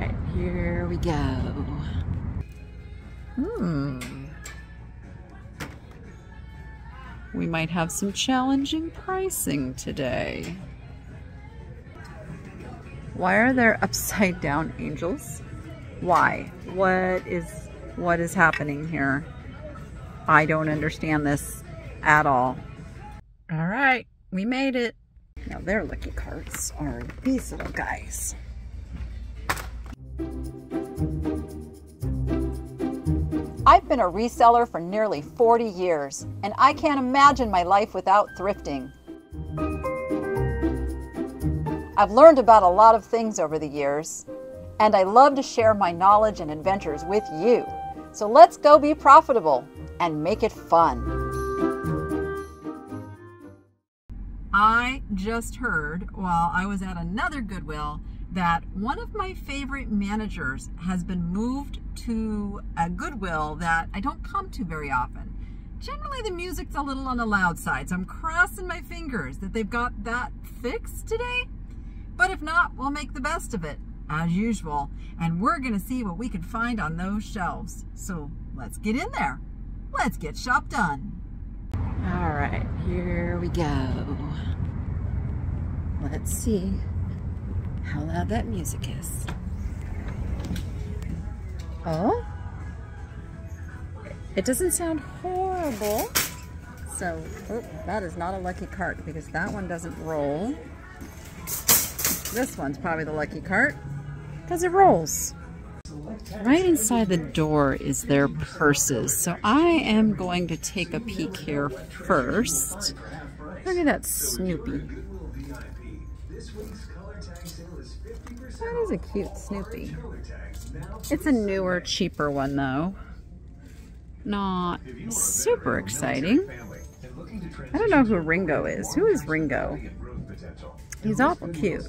right, here we go. Hmm. We might have some challenging pricing today. Why are there upside down angels? Why? What is what is happening here? I don't understand this at all. All right, we made it. Now their lucky carts are these little guys. I've been a reseller for nearly 40 years, and I can't imagine my life without thrifting. I've learned about a lot of things over the years, and I love to share my knowledge and adventures with you. So let's go be profitable and make it fun. I just heard while I was at another Goodwill that one of my favorite managers has been moved to a Goodwill that I don't come to very often. Generally, the music's a little on the loud side, so I'm crossing my fingers that they've got that fixed today. But if not, we'll make the best of it, as usual. And we're going to see what we can find on those shelves. So let's get in there. Let's get shop done. All right, here we go. Let's see how loud that music is. Oh, it doesn't sound horrible. So, oh, that is not a lucky cart because that one doesn't roll. This one's probably the lucky cart because it rolls. Right inside the door is their purses. So I am going to take a peek here first. Look at that Snoopy. Is a cute Snoopy. It's a newer, cheaper one though. Not super exciting. I don't know who Ringo is. Who is Ringo? He's awful cute.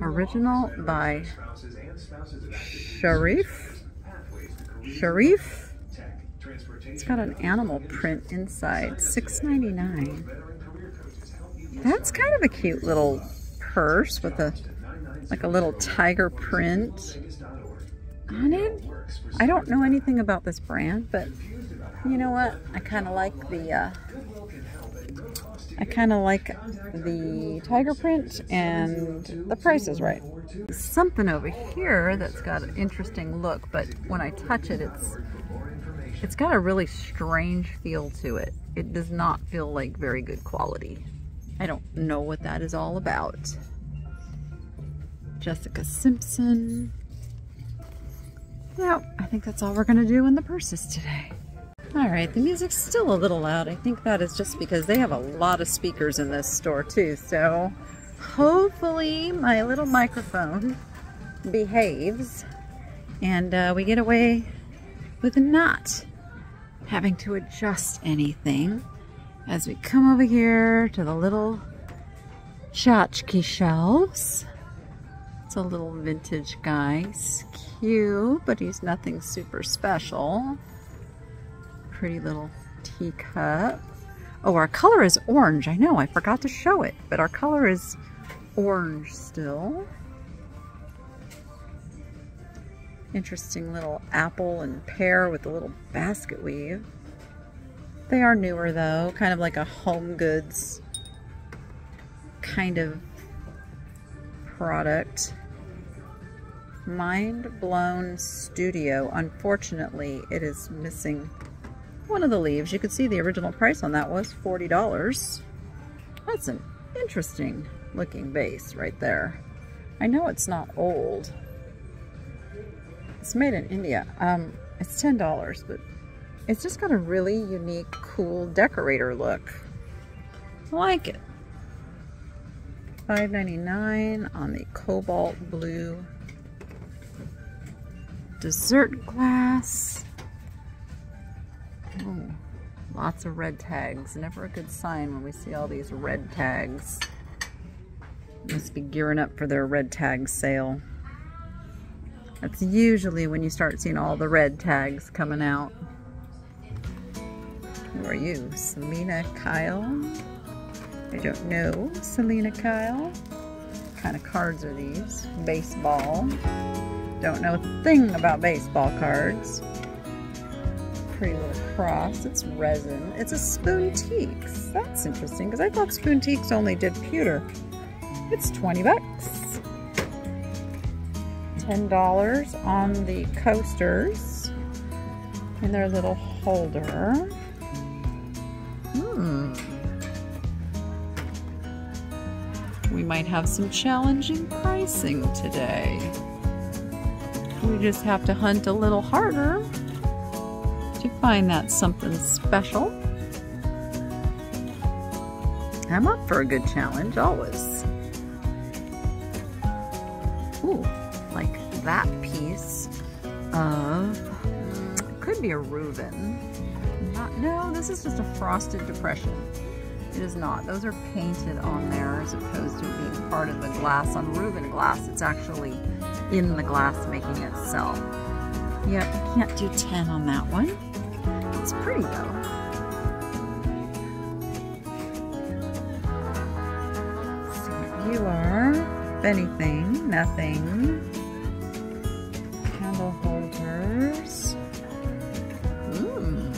Original by Sharif. Sharif. It's got an animal print inside. $6.99. That's kind of a cute little purse with a like a little tiger print on it. I don't know anything about this brand, but you know what? I kind of like the uh, I kind of like the tiger print and the price is right. Something over here that's got an interesting look, but when I touch it, it's it's got a really strange feel to it. It does not feel like very good quality. I don't know what that is all about. Jessica Simpson. Yeah, I think that's all we're gonna do in the purses today. All right, the music's still a little loud. I think that is just because they have a lot of speakers in this store too. So hopefully my little microphone behaves and uh, we get away with not having to adjust anything as we come over here to the little tchotchke shelves. A little vintage guy. He's cute, but he's nothing super special pretty little teacup. Oh, our color is orange. I know, I forgot to show it, but our color is orange still. Interesting little apple and pear with a little basket weave. They are newer though, kind of like a home goods kind of product. Mind Blown Studio. Unfortunately, it is missing one of the leaves. You can see the original price on that was $40. That's an interesting looking vase right there. I know it's not old. It's made in India. Um, it's $10, but it's just got a really unique, cool decorator look. I like it. $5.99 on the cobalt blue dessert glass. Lots of red tags. Never a good sign when we see all these red tags. Must be gearing up for their red tag sale. That's usually when you start seeing all the red tags coming out. Who are you? Selina Kyle? I don't know. Selina Kyle? kind of cards are these? Baseball. Don't know a thing about baseball cards. Pretty little cross. It's resin. It's a Spoon Spoontiques. That's interesting because I thought Spoontiques only did pewter. It's 20 bucks. $10 on the coasters in their little holder. Hmm. We might have some challenging pricing today. We just have to hunt a little harder to find that something special. I'm up for a good challenge, always. Ooh, like that piece of, could be a Rueven. Not, no, this is just a frosted depression. It is not. Those are painted on there as opposed to being part of the glass. On Rueven glass, it's actually in the glass making itself. Yep, can't do 10 on that one. It's pretty though. you are. If anything, nothing. Candle holders. Hmm.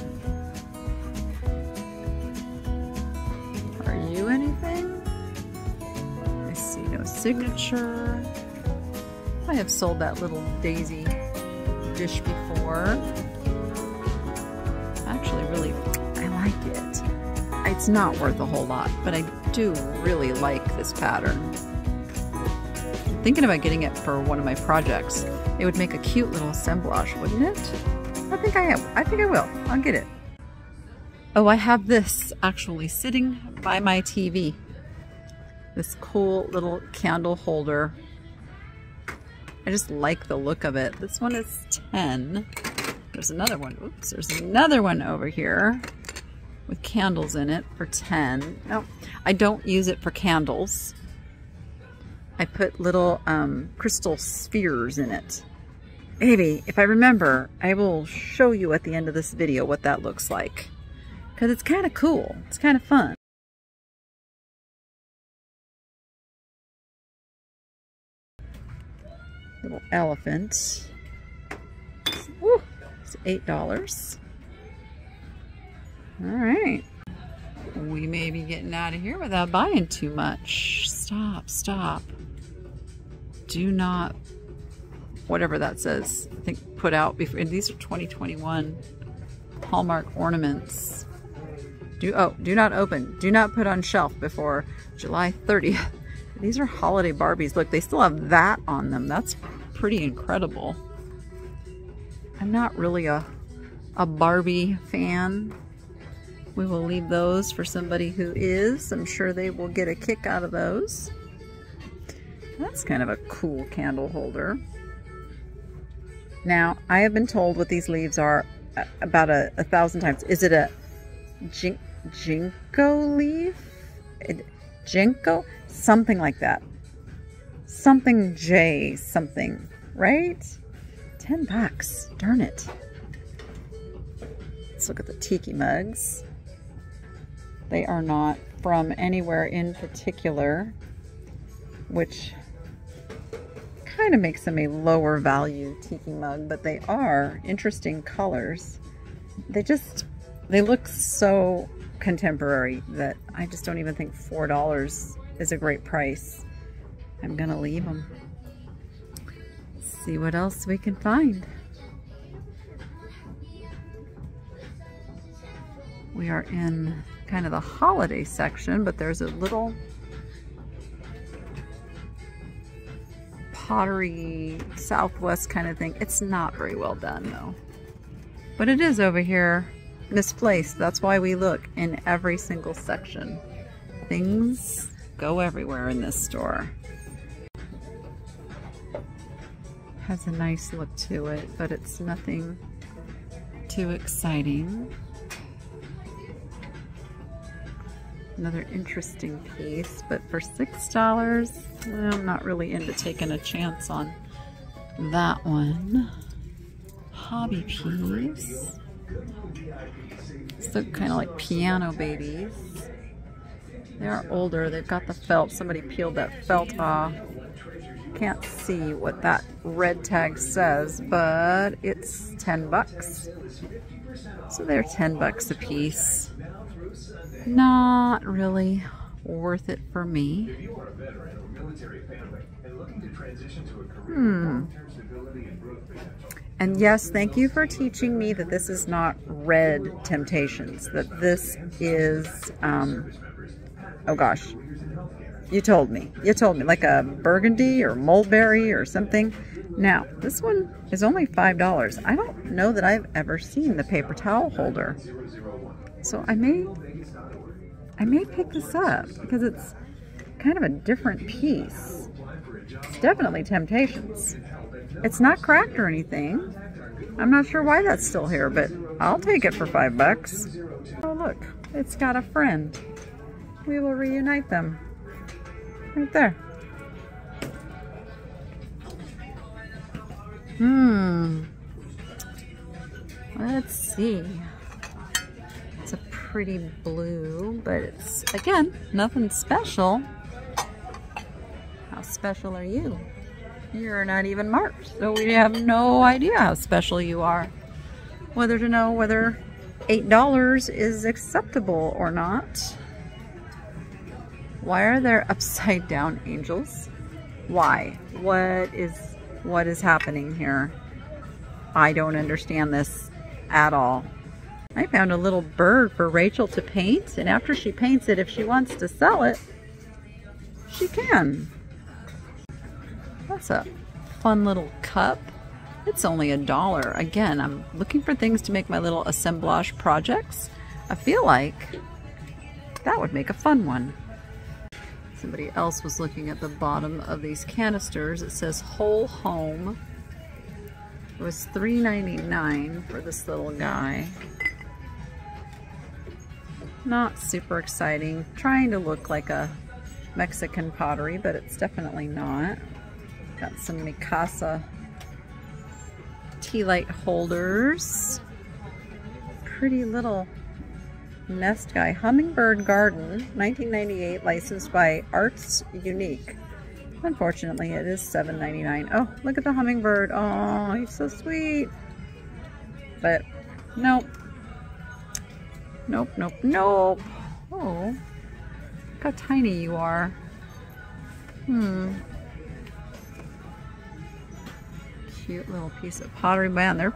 Are you anything? I see no signature. I have sold that little daisy dish before. Actually, really, I like it. It's not worth a whole lot, but I do really like this pattern. I'm thinking about getting it for one of my projects. It would make a cute little assemblage, wouldn't it? I think I am. I think I will. I'll get it. Oh, I have this actually sitting by my TV. This cool little candle holder I just like the look of it. This one is 10. There's another one. Oops, there's another one over here with candles in it for 10. No, I don't use it for candles. I put little um, crystal spheres in it. Maybe, if I remember, I will show you at the end of this video what that looks like. Because it's kind of cool. It's kind of fun. Little elephant. Woo, it's $8. All right. We may be getting out of here without buying too much. Stop, stop. Do not, whatever that says, I think put out before, these are 2021 Hallmark ornaments. Do, oh, do not open. Do not put on shelf before July 30th. These are holiday Barbies. Look, they still have that on them. That's pretty incredible. I'm not really a, a Barbie fan. We will leave those for somebody who is. I'm sure they will get a kick out of those. That's kind of a cool candle holder. Now, I have been told what these leaves are uh, about a, a thousand times. Is it a jin ginkgo leaf? It, ginkgo? Something like that. Something J something, right? 10 bucks. Darn it. Let's look at the tiki mugs. They are not from anywhere in particular, which kind of makes them a lower value tiki mug, but they are interesting colors. They just, they look so contemporary that I just don't even think $4 is a great price. I'm gonna leave them. See what else we can find. We are in kind of the holiday section, but there's a little pottery southwest kind of thing. It's not very well done though. But it is over here misplaced. That's why we look in every single section. Things go everywhere in this store. Has a nice look to it, but it's nothing too exciting. Another interesting piece, but for $6, well, I'm not really into taking a chance on that one. Hobby piece. Look kind of like piano babies. They are older. They've got the felt. Somebody peeled that felt off. Can't see what that red tag says, but it's 10 bucks. So they're 10 bucks a piece. Not really worth it for me. Hmm. And yes, thank you for teaching me that this is not red temptations, that this is, um, oh gosh, you told me. You told me, like a burgundy or mulberry or something. Now, this one is only $5. I don't know that I've ever seen the paper towel holder. So I may, I may pick this up because it's kind of a different piece. It's definitely Temptations. It's not cracked or anything. I'm not sure why that's still here, but I'll take it for five bucks. Oh look, it's got a friend. We will reunite them. Right there. Hmm. Let's see. It's a pretty blue, but it's, again, nothing special. How special are you? You're not even marked, so we have no idea how special you are. Whether to know whether $8 is acceptable or not. Why are there upside down angels? Why? What is what is happening here? I don't understand this at all. I found a little bird for Rachel to paint, and after she paints it, if she wants to sell it, she can. That's a fun little cup. It's only a dollar. Again, I'm looking for things to make my little assemblage projects. I feel like that would make a fun one. Somebody else was looking at the bottom of these canisters. It says whole home. It was $3.99 for this little guy. Not super exciting. Trying to look like a Mexican pottery, but it's definitely not. Got some Mikasa tea light holders. Pretty little nest guy. Hummingbird Garden, 1998, licensed by Arts Unique. Unfortunately, it is $7.99. Oh, look at the hummingbird. Oh, he's so sweet. But, nope. Nope, nope, nope. Oh, look how tiny you are. Hmm. Cute little piece of pottery. Man, their,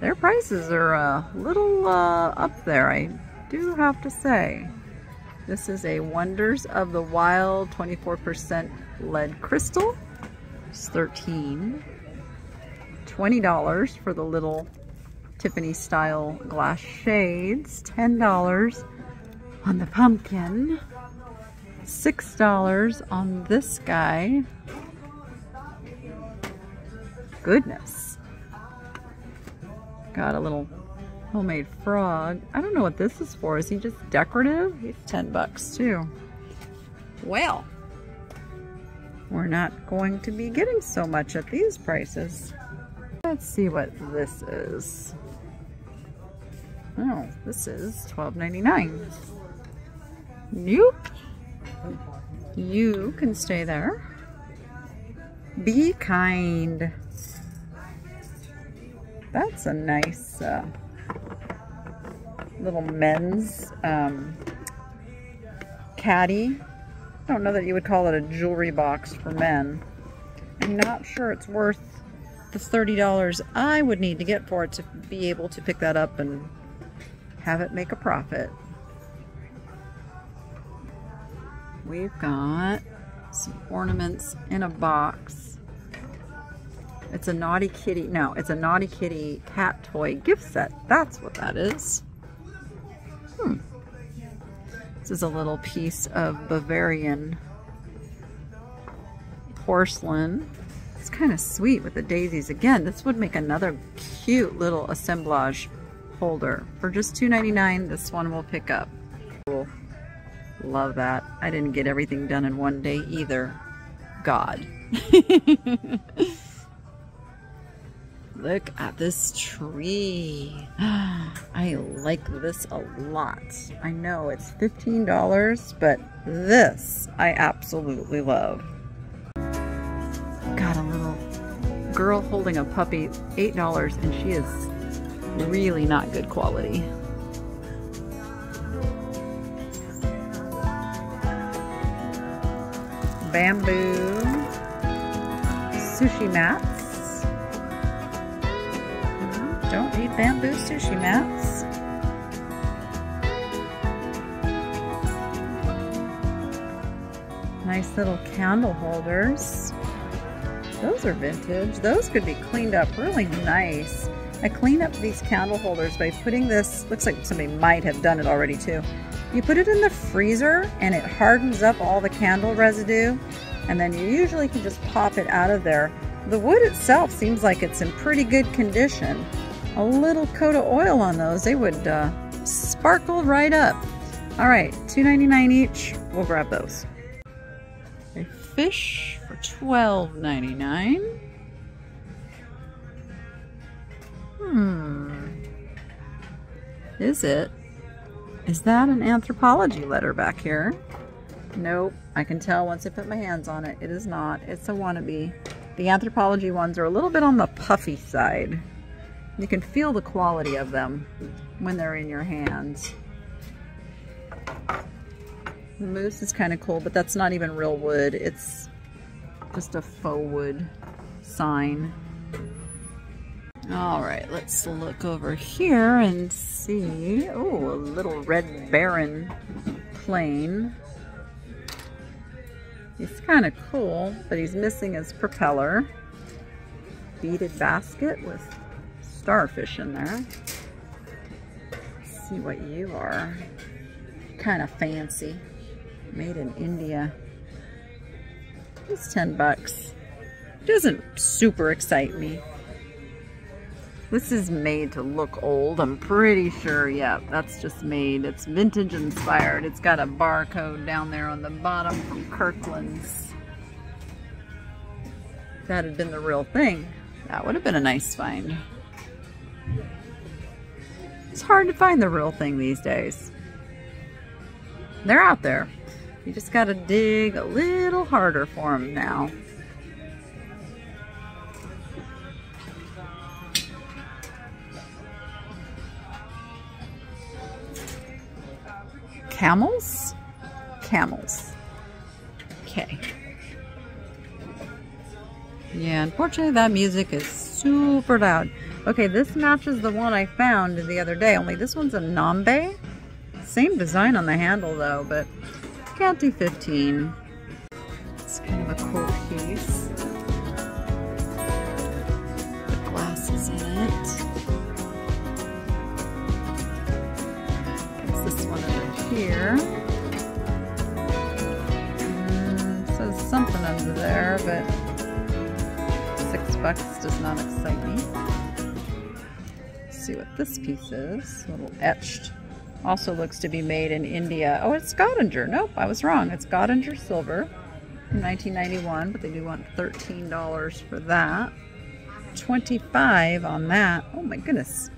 their prices are a little uh, up there. I do have to say. This is a Wonders of the Wild 24% lead crystal. It's 13 $20 for the little Tiffany style glass shades. $10 on the pumpkin. $6 on this guy. Goodness. Got a little homemade frog. I don't know what this is for. Is he just decorative? He's 10 bucks too. Well, we're not going to be getting so much at these prices. Let's see what this is. Oh, this is $12.99. Nope. You can stay there. Be kind. That's a nice uh, little men's um, caddy. I don't know that you would call it a jewelry box for men. I'm not sure it's worth the $30 I would need to get for it to be able to pick that up and have it make a profit. We've got some ornaments in a box. It's a Naughty Kitty, no, it's a Naughty Kitty cat toy gift set. That's what that is. This is a little piece of Bavarian porcelain. It's kind of sweet with the daisies. Again, this would make another cute little assemblage holder. For just $2.99, this one will pick up. Cool. Love that. I didn't get everything done in one day either. God. Look at this tree. I like this a lot. I know it's $15, but this I absolutely love. Got a little girl holding a puppy, $8, and she is really not good quality. Bamboo sushi mats. Don't eat bamboo sushi mats. Nice little candle holders. Those are vintage. Those could be cleaned up really nice. I clean up these candle holders by putting this, looks like somebody might have done it already too. You put it in the freezer and it hardens up all the candle residue and then you usually can just pop it out of there. The wood itself seems like it's in pretty good condition. A little coat of oil on those, they would uh, sparkle right up. All right, $2.99 each, we'll grab those. A fish for $12.99. Hmm. Is it? Is that an Anthropologie letter back here? Nope. I can tell once I put my hands on it. It is not. It's a wannabe. The Anthropologie ones are a little bit on the puffy side. You can feel the quality of them when they're in your hands. The moose is kind of cool, but that's not even real wood. It's just a faux wood sign. All right, let's look over here and see. Oh, a little red baron plane. He's kind of cool, but he's missing his propeller. Beaded basket with starfish in there. Let's see what you are. Kind of fancy. Made in India. It's 10 bucks. Doesn't super excite me. This is made to look old, I'm pretty sure. Yeah, that's just made. It's vintage inspired. It's got a barcode down there on the bottom from Kirkland's. If that had been the real thing, that would have been a nice find. It's hard to find the real thing these days. They're out there. You just gotta dig a little harder for them now. camels? Camels. Okay. Yeah, unfortunately that music is super loud. Okay, this matches the one I found the other day, only this one's a Nambe. Same design on the handle though, but can't do 15. It's kind of a cool piece. The glasses in it. It's this one over here. Mm, says something under there, but six bucks does not excite me. See what this piece is. A little etched. Also looks to be made in India. Oh, it's Godinger. Nope, I was wrong. It's Godinger silver from 1991, but they do want $13 for that. 25 on that. Oh my goodness.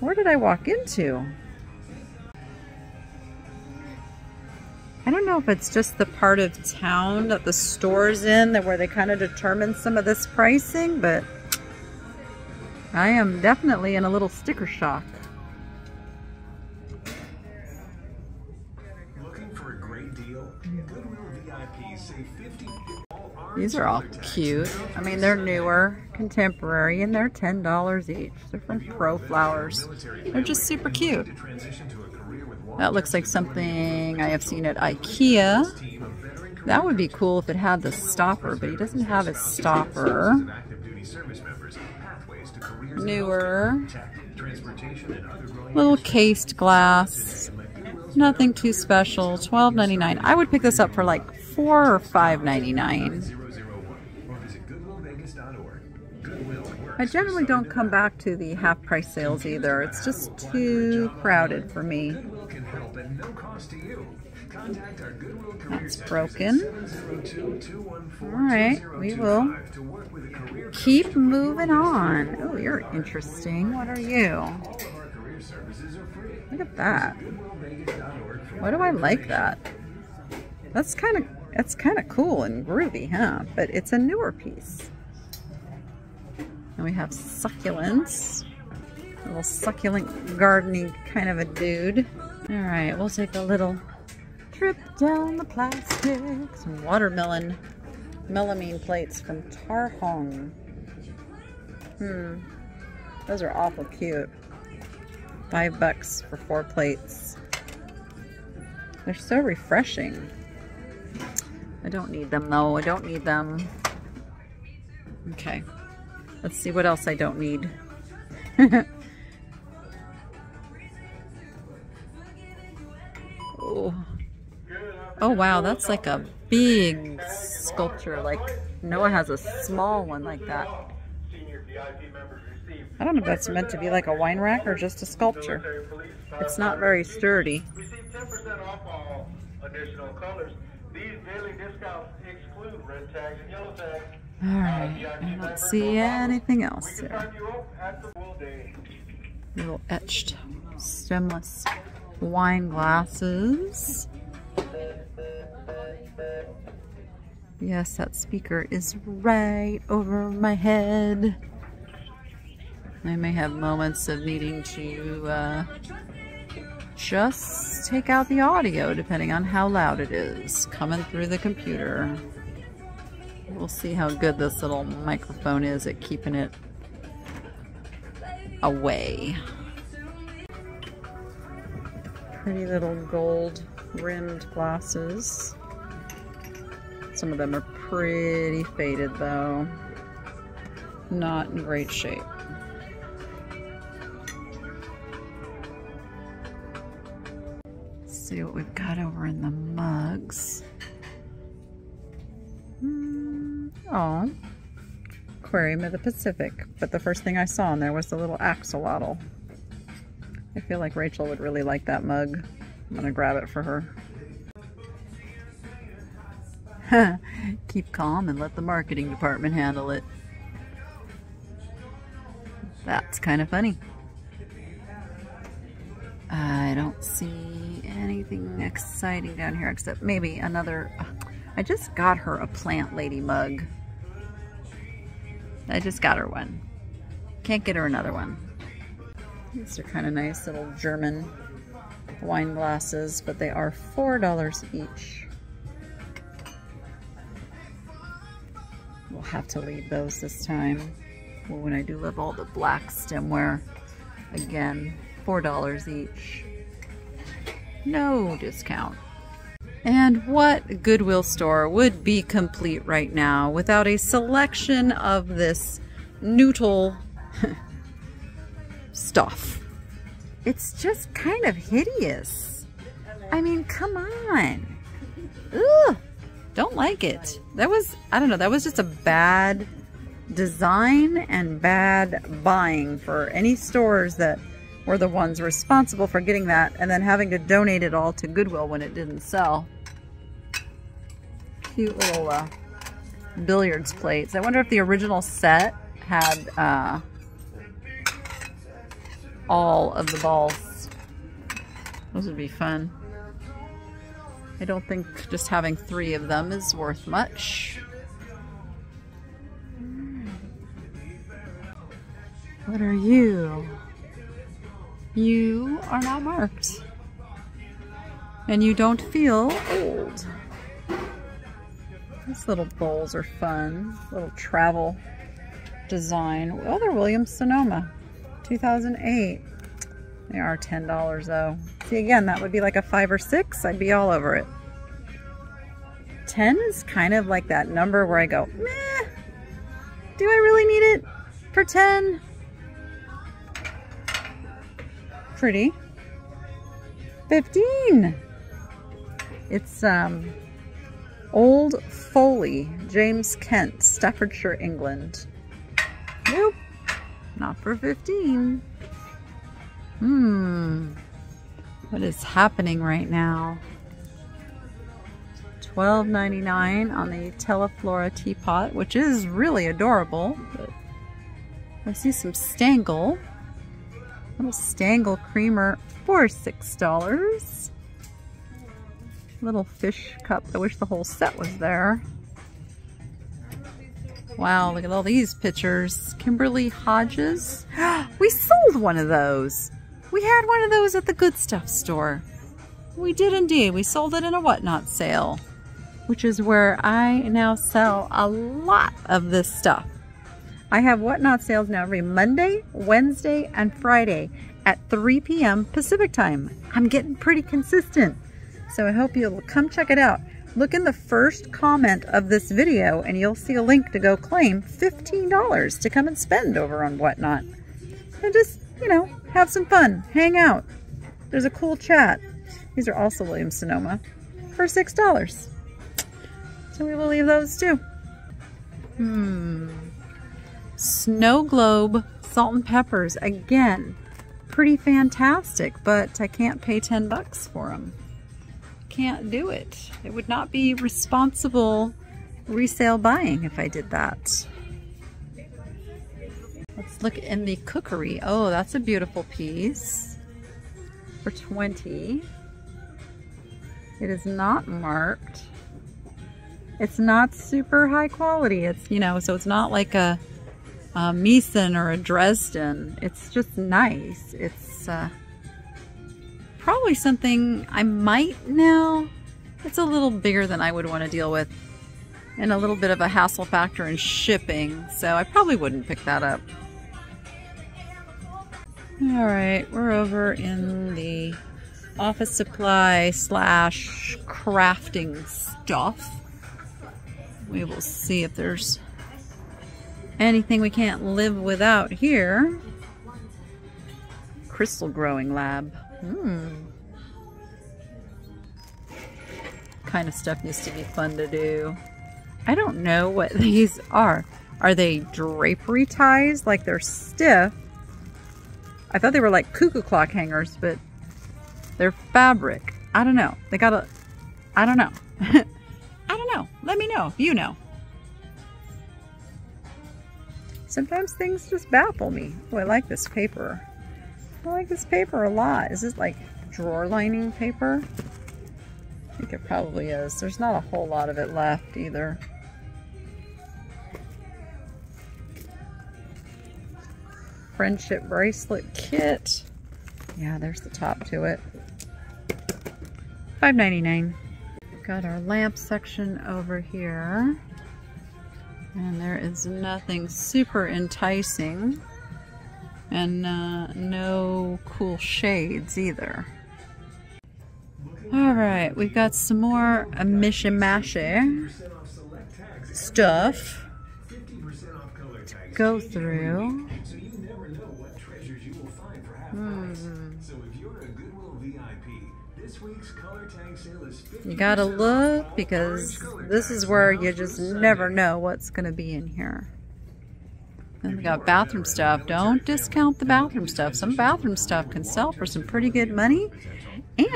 Where did I walk into? I don't know if it's just the part of town that the store's in that where they kind of determine some of this pricing, but I am definitely in a little sticker shock. Looking for a great deal? Goodwill VIP save 50 These are all cute. I mean, they're newer, contemporary, and they're $10 each. They're from Pro Flowers. They're just super cute. to transition to a career with one That looks like something I have seen at IKEA. team of veteran That would be cool if it had the stopper, but he doesn't have a stopper. Newer, tech, transportation, and other growing little cased glass. Nothing too special. $12.99. I would pick this up for like four or $5.99. 001 or visit goodwillvegas.org. Goodwill works. I generally don't come back to the half price sales either. It's just too crowded for me. Goodwill can help at no cost to you. Contact our Goodwill Career That's broken. All right, we will to work with a career keep moving on. Oh, you're interesting. What are you? All of our career services are free. Look at that. Why do I like that? That's kind of that's kind of cool and groovy, huh? But it's a newer piece. And we have succulents. A little succulent gardening kind of a dude. All right, we'll take a little trip down the plastic. Some watermelon melamine plates from Tar Hong. Hmm. Those are awful cute. Five bucks for four plates. They're so refreshing. I don't need them though. I don't need them. Okay. Let's see what else I don't need. oh. Oh wow, that's like a big sculpture. Like Noah has a small one like that. I don't know if that's meant to be like a wine rack or just a sculpture. It's not very sturdy. Receive 10% off all additional colors. These daily discounts exclude red tags and yellow tags. Alright, uh, I don't see anything else We can here. sign you up at the Will Day. Little etched stemless wine glasses. Yes, that speaker is right over my head. I may have moments of needing to uh, just take out the audio depending on how loud it is coming through the computer. We'll see how good this little microphone is at keeping it away. Pretty little gold rimmed glasses. Some of them are pretty faded though. Not in great shape. see what we've got over in the mugs. Oh, Aquarium of the Pacific. But the first thing I saw in there was the little axolotl. I feel like Rachel would really like that mug. I'm gonna grab it for her. Keep calm and let the marketing department handle it. That's kind of funny. I don't see anything exciting down here except maybe another. I just got her a plant lady mug. I just got her one. Can't get her another one. These are kind of nice little German wine glasses, but they are $4 each. We'll have to leave those this time. Well, when I do love all the black stemware, again, $4 each. No discount. And what Goodwill store would be complete right now without a selection of this noodle stuff? It's just kind of hideous. I mean, come on. Don't like it. That was, I don't know, that was just a bad design and bad buying for any stores that were the ones responsible for getting that and then having to donate it all to Goodwill when it didn't sell. Cute little uh, billiards plates. I wonder if the original set had uh, all of the balls. Those would be fun. I don't think just having three of them is worth much. What are you? You are not marked. And you don't feel old. These little bowls are fun. Little travel design. Oh, they're Williams Sonoma. 2008. They are $10 though. See, again, that would be like a five or six. I'd be all over it. 10 is kind of like that number where I go, meh, do I really need it for 10? Pretty. 15. It's um, Old Foley, James Kent, Staffordshire, England. Nope, not for 15. Hmm, what is happening right now? $12.99 on the Teleflora teapot, which is really adorable. I see some Stangl. Little Stangl creamer for $6. Little fish cup. I wish the whole set was there. Wow, look at all these pictures. Kimberly Hodges. we sold one of those. We had one of those at the Good Stuff store. We did indeed. We sold it in a whatnot sale, which is where I now sell a lot of this stuff. I have whatnot sales now every Monday, Wednesday, and Friday at 3 p.m. Pacific time. I'm getting pretty consistent. So I hope you'll come check it out. Look in the first comment of this video and you'll see a link to go claim $15 to come and spend over on Whatnot. And just, you know, have some fun, hang out. There's a cool chat. These are also Williams Sonoma for $6. So we will leave those too. Hmm. Snow Globe salt and peppers. Again, pretty fantastic, but I can't pay 10 bucks for them can't do it. It would not be responsible resale buying if I did that. Let's look in the cookery. Oh, that's a beautiful piece for 20. It is not marked. It's not super high quality. It's, you know, so it's not like a, a Meissen or a Dresden. It's just nice. It's, uh, probably something I might now. It's a little bigger than I would want to deal with and a little bit of a hassle factor in shipping, so I probably wouldn't pick that up. All right, we're over in the office supply slash crafting stuff. We will see if there's anything we can't live without here. Crystal growing lab. Hmm. Kind of stuff used to be fun to do. I don't know what these are. Are they drapery ties? Like they're stiff. I thought they were like cuckoo clock hangers, but they're fabric. I don't know. They got a, I don't know. I don't know. Let me know you know. Sometimes things just baffle me. Oh, I like this paper. I like this paper a lot. Is this like drawer lining paper? I think it probably is. There's not a whole lot of it left either. Friendship bracelet kit. Yeah, there's the top to it. $5.99. Got our lamp section over here. And there is nothing super enticing and uh, no cool shades either. All right, we've got some more uh, mishmashy stuff to go through. You gotta look because this is where you just never know what's gonna be in here. And we got bathroom stuff. Don't discount the bathroom stuff. Some bathroom stuff can sell for some pretty good money.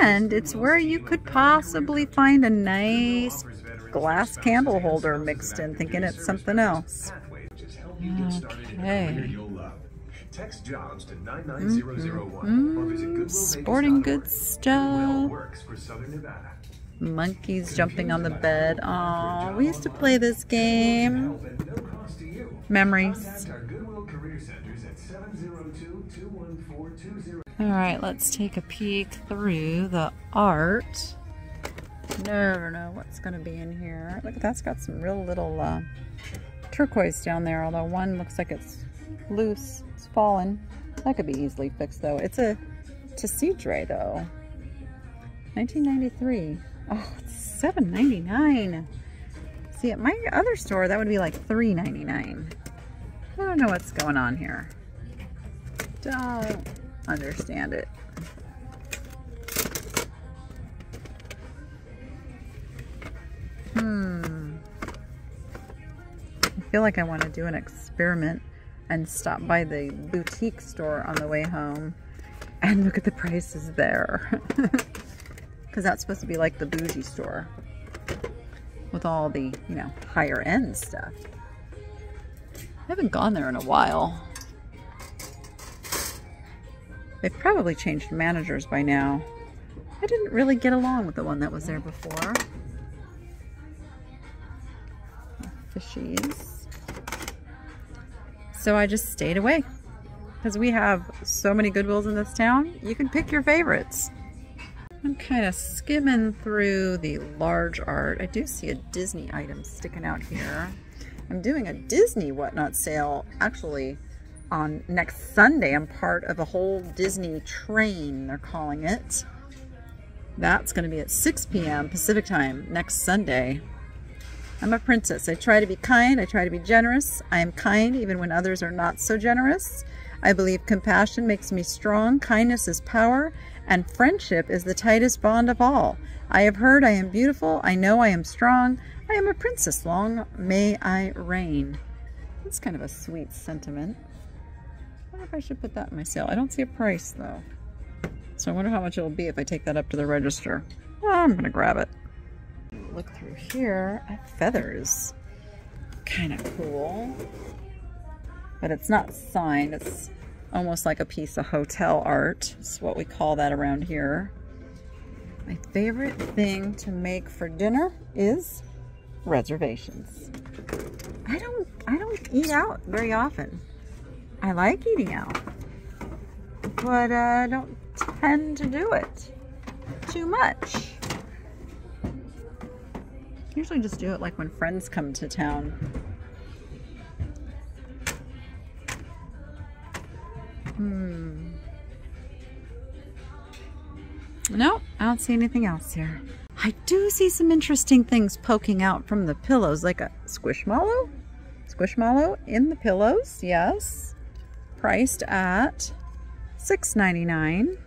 And it's where you could possibly find a nice glass candle holder mixed in, thinking it's something else. Okay. Text jobs to 99001 mm or visit Goodwill Sporting goods stuff. Monkeys jumping on the bed. Oh, we used to play this game. Memories. All right, let's take a peek through the art. Never know what's going to be in here. Look, at that's got some real little uh, turquoise down there, although one looks like it's loose. It's fallen. That could be easily fixed, though. It's a Tesidre, though. 1993. Oh, it's $7.99. See, at my other store, that would be like $3.99. I don't know what's going on here. Don't understand it. Hmm. I feel like I want to do an experiment and stop by the boutique store on the way home and look at the prices there. Because that's supposed to be like the bougie store with all the, you know, higher end stuff. I haven't gone there in a while. They've probably changed managers by now. I didn't really get along with the one that was there before. Fishies. So I just stayed away because we have so many Goodwills in this town. You can pick your favorites. I'm kind of skimming through the large art. I do see a Disney item sticking out here. I'm doing a Disney whatnot sale actually on next Sunday. I'm part of a whole Disney train, they're calling it. That's going to be at 6 p.m. Pacific time next Sunday. I'm a princess. I try to be kind. I try to be generous. I am kind even when others are not so generous. I believe compassion makes me strong. Kindness is power and friendship is the tightest bond of all. I have heard I am beautiful. I know I am strong. I am a princess. Long may I reign. That's kind of a sweet sentiment. I wonder if I should put that in my sale. I don't see a price though. So I wonder how much it'll be if I take that up to the register. Well, I'm to grab it. Look through here at feathers. Kind of cool. But it's not signed. It's almost like a piece of hotel art. It's what we call that around here. My favorite thing to make for dinner is reservations. I don't I don't eat out very often. I like eating out, but uh, I don't tend to do it too much. Usually just do it like when friends come to town. Hmm. No, I don't see anything else here. I do see some interesting things poking out from the pillows, like a squishmallow. Squishmallow in the pillows, yes. Priced at $6.99.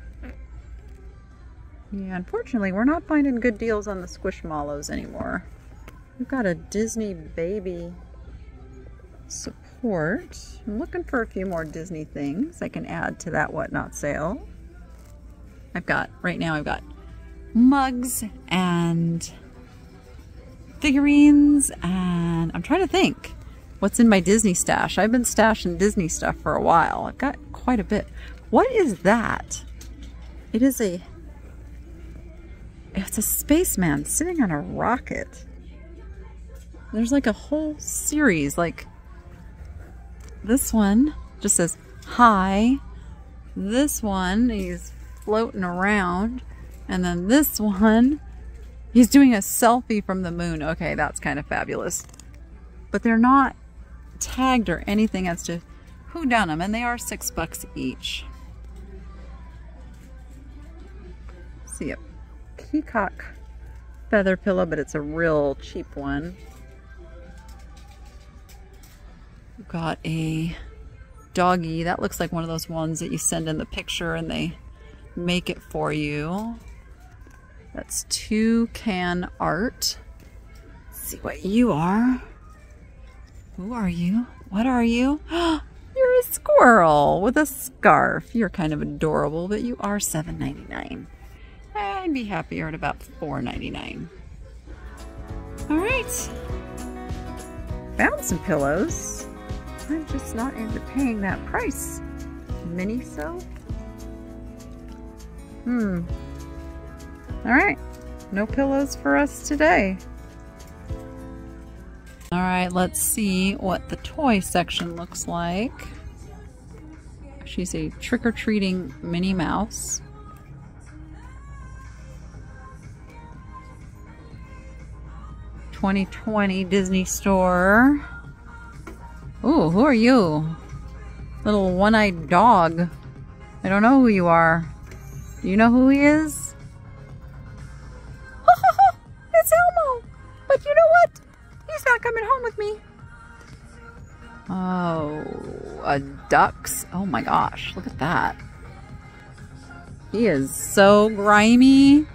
Yeah, unfortunately, we're not finding good deals on the squishmallows anymore. We've got a Disney baby I'm looking for a few more Disney things I can add to that whatnot sale. I've got, right now I've got mugs and figurines and I'm trying to think what's in my Disney stash. I've been stashing Disney stuff for a while. I've got quite a bit. What is that? It is a, it's a spaceman sitting on a rocket. There's like a whole series, like this one just says hi. This one, he's floating around. And then this one, he's doing a selfie from the moon. Okay, that's kind of fabulous. But they're not tagged or anything as to who done them. And they are six bucks each. See a peacock feather pillow, but it's a real cheap one. Got a doggy. That looks like one of those ones that you send in the picture and they make it for you. That's toucan art. Let's see what you are. Who are you? What are you? You're a squirrel with a scarf. You're kind of adorable, but you are $7.99. I'd be happier at about $4.99. All right. Found some pillows. I'm just not into paying that price. Miniso? Hmm. All right. No pillows for us today. All right, let's see what the toy section looks like. She's a trick-or-treating Minnie Mouse. Twenty twenty Disney Store. Ooh, who are you? Little one-eyed dog. I don't know who you are. Do you know who he is? it's Elmo! But you know what? He's not coming home with me. Oh, a duck's. Oh my gosh, look at that. He is so grimy.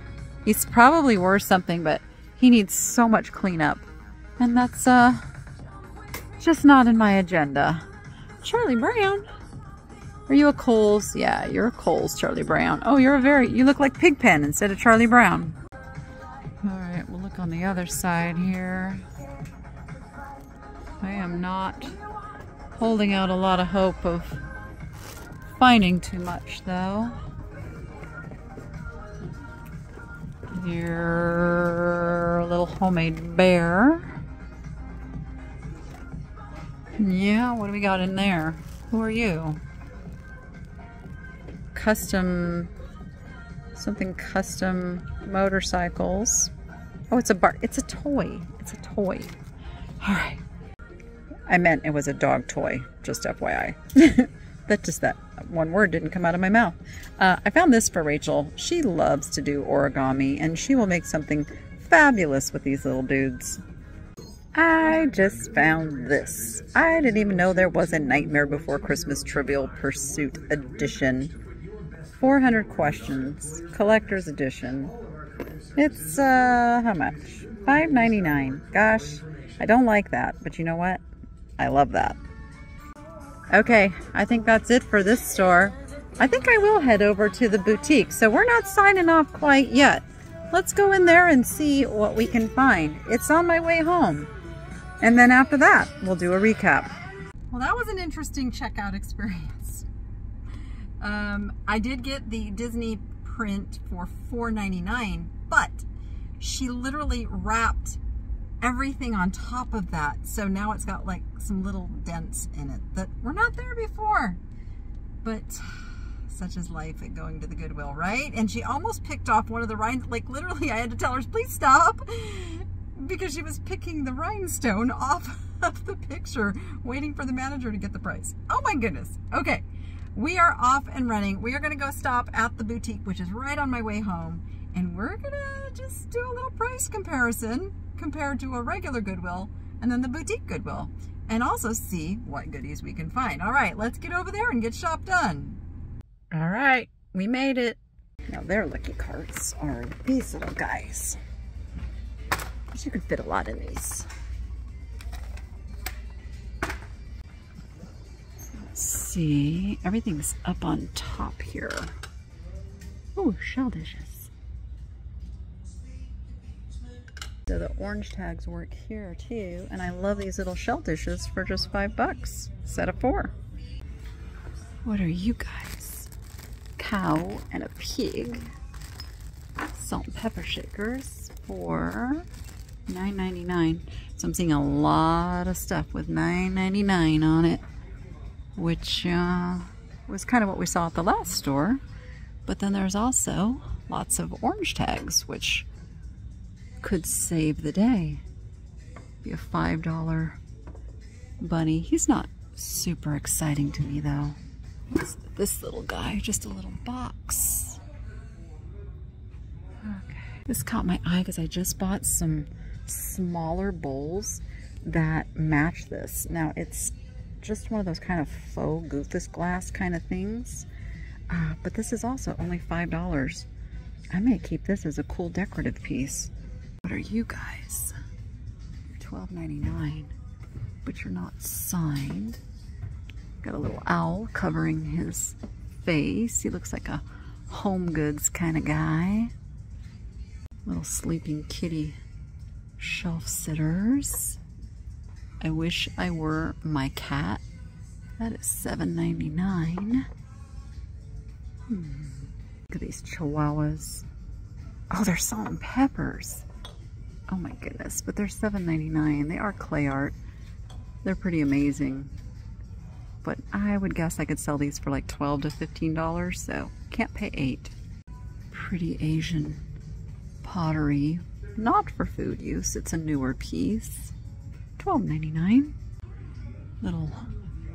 He's probably worth something, but he needs so much cleanup. And that's, uh, just not in my agenda. Charlie Brown. Are you a Kohl's? Yeah, you're a Kohl's, Charlie Brown. Oh, you're a very, you look like Pigpen instead of Charlie Brown. All right, we'll look on the other side here. I am not holding out a lot of hope of finding too much though. Your little homemade bear. Yeah, what do we got in there? Who are you? Custom, something custom motorcycles. Oh, it's a bar. It's a toy. It's a toy. All right. I meant it was a dog toy, just FYI. that just that one word didn't come out of my mouth. Uh, I found this for Rachel. She loves to do origami, and she will make something fabulous with these little dudes. I just found this. I didn't even know there was a Nightmare Before Christmas Trivial Pursuit Edition. 400 questions, collector's edition. It's, uh, how much? $5.99. Gosh, I don't like that, but you know what? I love that. Okay, I think that's it for this store. I think I will head over to the boutique, so we're not signing off quite yet. Let's go in there and see what we can find. It's on my way home. And then after that, we'll do a recap. Well, that was an interesting checkout experience. Um, I did get the Disney print for $4.99, but she literally wrapped everything on top of that. So now it's got like some little dents in it that were not there before. But such is life at going to the Goodwill, right? And she almost picked off one of the rhinestones. Like literally I had to tell her, please stop because she was picking the rhinestone off of the picture, waiting for the manager to get the price. Oh my goodness. Okay, we are off and running. We are gonna go stop at the boutique, which is right on my way home. And we're gonna just do a little price comparison compared to a regular Goodwill and then the boutique Goodwill and also see what goodies we can find. All right, let's get over there and get shop done. All right, we made it. Now their lucky carts are these little guys. You could fit a lot in these. Let's see, everything's up on top here. Oh, shell dishes. So the orange tags work here too, and I love these little shell dishes for just five bucks, set of four. What are you guys? Cow and a pig. Salt and pepper shakers for $9.99. So I'm seeing a lot of stuff with $9.99 on it, which uh, was kind of what we saw at the last store. But then there's also lots of orange tags, which could save the day. Be a $5 bunny. He's not super exciting to me though. This little guy, just a little box. Okay. This caught my eye because I just bought some smaller bowls that match this. Now it's just one of those kind of faux goofus glass kind of things. Uh, but this is also only $5. I may keep this as a cool decorative piece. What are you guys? You're $12.99, but you're not signed. Got a little owl covering his face. He looks like a home goods kind of guy. Little sleeping kitty shelf sitters. I wish I were my cat. That is $7.99. Hmm. Look at these chihuahuas. Oh, they're salt and peppers. Oh my goodness, but they're $7.99. They are clay art. They're pretty amazing. But I would guess I could sell these for like 12 to $15, so can't pay 8 Pretty Asian pottery not for food use. It's a newer piece. $12.99. Little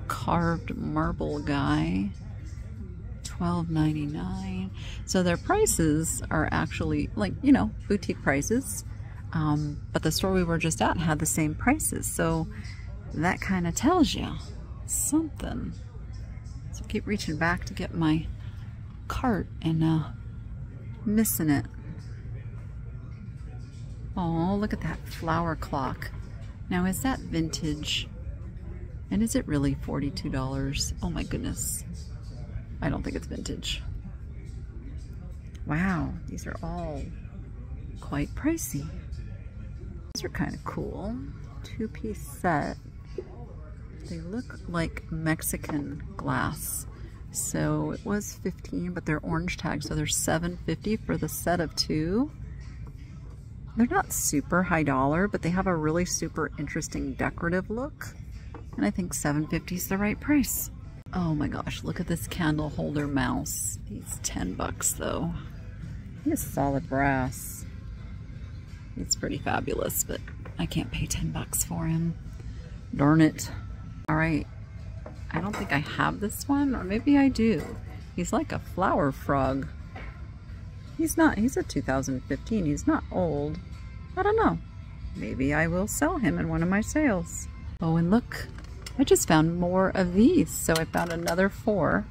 carved marble guy. $12.99. So their prices are actually like, you know, boutique prices. Um, but the store we were just at had the same prices. So that kind of tells you something. So keep reaching back to get my cart and uh, missing it. Oh, look at that flower clock. Now, is that vintage? And is it really $42? Oh my goodness. I don't think it's vintage. Wow, these are all quite pricey. These are kind of cool. Two-piece set. They look like Mexican glass. So it was 15, but they're orange tags, so they're 7.50 for the set of two. They're not super high dollar, but they have a really super interesting decorative look. And I think 750 is the right price. Oh my gosh, look at this candle holder mouse. He's 10 bucks though. He is solid brass. It's pretty fabulous, but I can't pay 10 bucks for him. Darn it. All right. I don't think I have this one, or maybe I do. He's like a flower frog. He's not, he's a 2015. He's not old. I don't know. Maybe I will sell him in one of my sales. Oh, and look, I just found more of these. So I found another four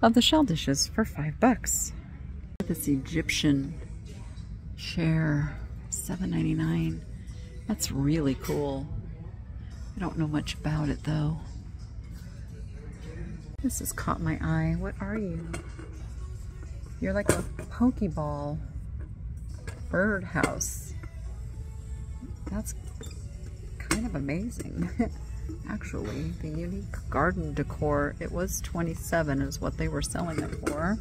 of the shell dishes for five bucks. This Egyptian chair, $7.99. That's really cool. I don't know much about it though. This has caught my eye. What are you? You're like a Pokeball birdhouse. That's kind of amazing. Actually, the unique garden decor, it was 27 is what they were selling it for.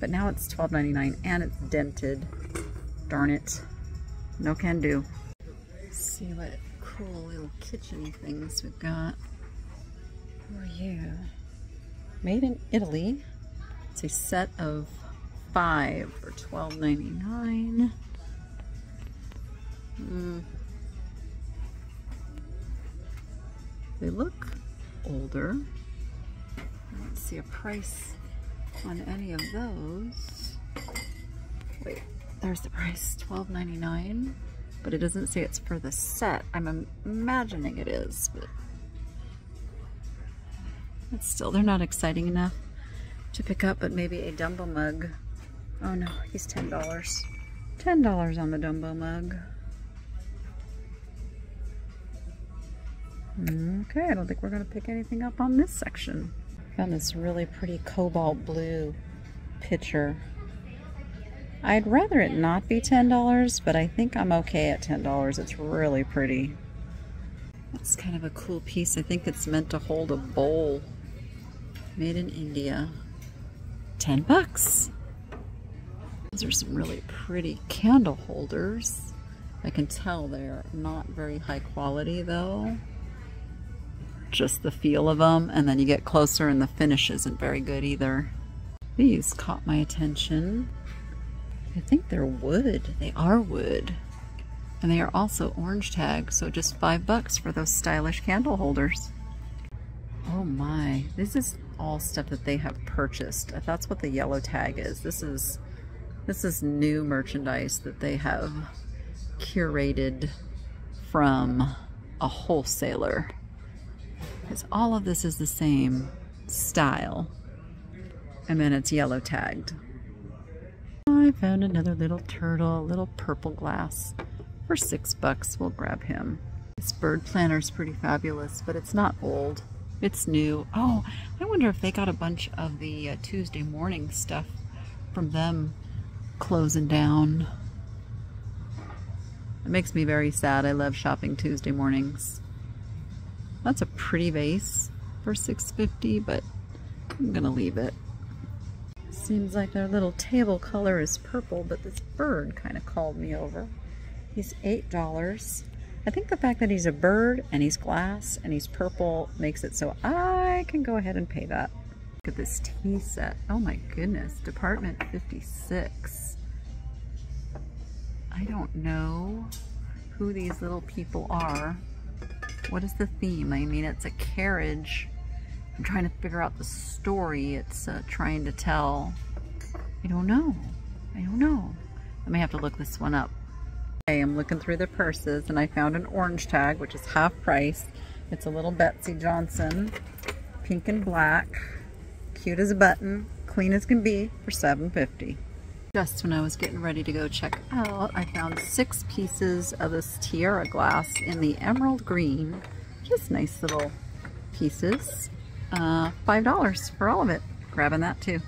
But now it's $12.99 and it's dented. Darn it. No can do. Let's see what cool little kitchen things we've got. Who are you? Made in Italy. It's a set of five for $12.99. Mm. They look older. I don't see a price on any of those. Wait, there's the price, $12.99. But it doesn't say it's for the set. I'm imagining it is, but but still, they're not exciting enough to pick up, but maybe a Dumbo mug. Oh no, he's $10. $10 on the Dumbo mug. Okay, I don't think we're going to pick anything up on this section. Found this really pretty cobalt blue pitcher. I'd rather it not be $10, but I think I'm okay at $10. It's really pretty. It's kind of a cool piece. I think it's meant to hold a bowl. Made in India. 10 bucks. Those are some really pretty candle holders. I can tell they're not very high quality though just the feel of them and then you get closer and the finish isn't very good either. These caught my attention. I think they're wood. They are wood. And they are also orange tag, so just five bucks for those stylish candle holders. Oh my, this is all stuff that they have purchased. That's what the yellow tag is. This is this is new merchandise that they have curated from a wholesaler because all of this is the same style. And then it's yellow tagged. I found another little turtle, a little purple glass. For six bucks, we'll grab him. This bird planter is pretty fabulous, but it's not old. It's new. Oh, I wonder if they got a bunch of the uh, Tuesday morning stuff from them closing down. It makes me very sad. I love shopping Tuesday mornings. That's a pretty vase for 650 but I'm gonna leave it. Seems like their little table color is purple, but this bird kind of called me over. He's $8. I think the fact that he's a bird and he's glass and he's purple makes it so I can go ahead and pay that. Look at this tea set. Oh my goodness, Department 56. I don't know who these little people are. What is the theme? I mean, it's a carriage. I'm trying to figure out the story it's uh, trying to tell. I don't know. I don't know. I may have to look this one up. Okay, I'm looking through the purses and I found an orange tag, which is half price. It's a little Betsey Johnson, pink and black, cute as a button, clean as can be for 7.50. Just when I was getting ready to go check out, I found six pieces of this tiara glass in the emerald green. Just nice little pieces. Uh, $5 for all of it. Grabbing that too.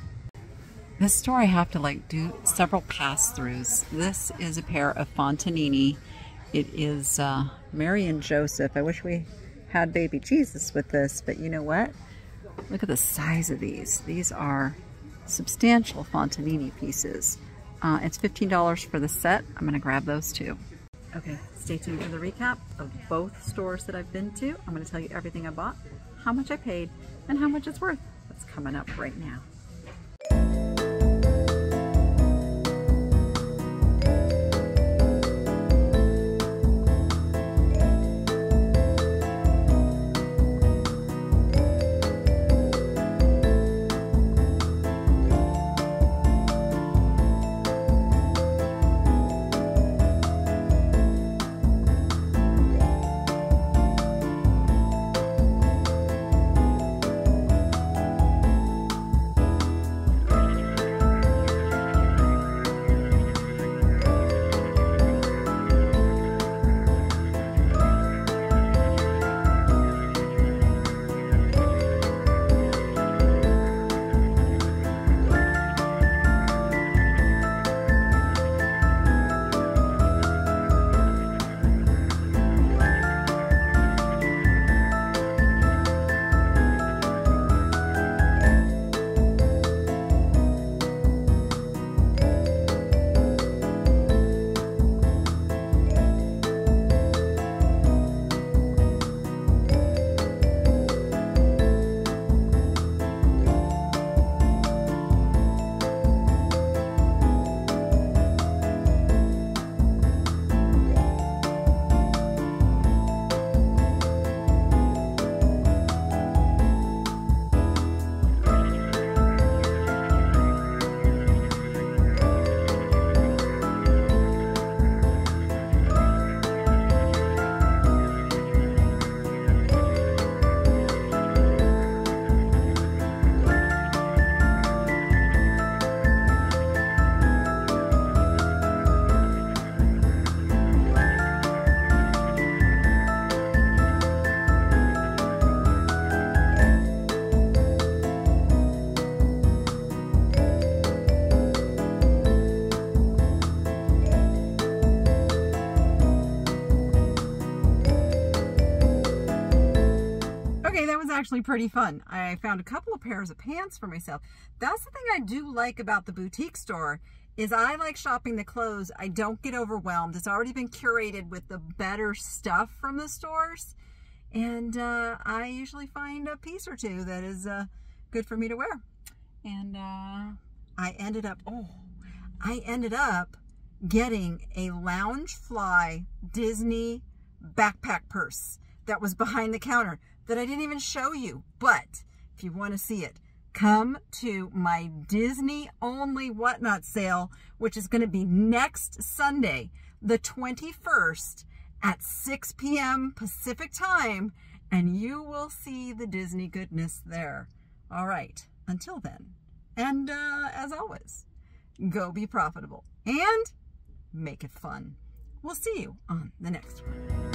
This store I have to like do several pass-throughs. This is a pair of Fontanini. It is uh, Mary and Joseph. I wish we had baby Jesus with this, but you know what? Look at the size of these. These are substantial Fontanini pieces. Uh, it's $15 for the set. I'm going to grab those too. Okay, stay tuned for the recap of both stores that I've been to. I'm going to tell you everything I bought, how much I paid, and how much it's worth. That's coming up right now. Actually pretty fun. I found a couple of pairs of pants for myself. That's the thing I do like about the boutique store is I like shopping the clothes. I don't get overwhelmed. It's already been curated with the better stuff from the stores. And uh, I usually find a piece or two that is uh, good for me to wear. And uh, I ended up, oh, I ended up getting a Loungefly Disney backpack purse that was behind the counter that I didn't even show you. But if you want to see it, come to my Disney only whatnot sale, which is going to be next Sunday, the 21st at 6 p.m. Pacific time, and you will see the Disney goodness there. All right, until then, and uh, as always, go be profitable and make it fun. We'll see you on the next one.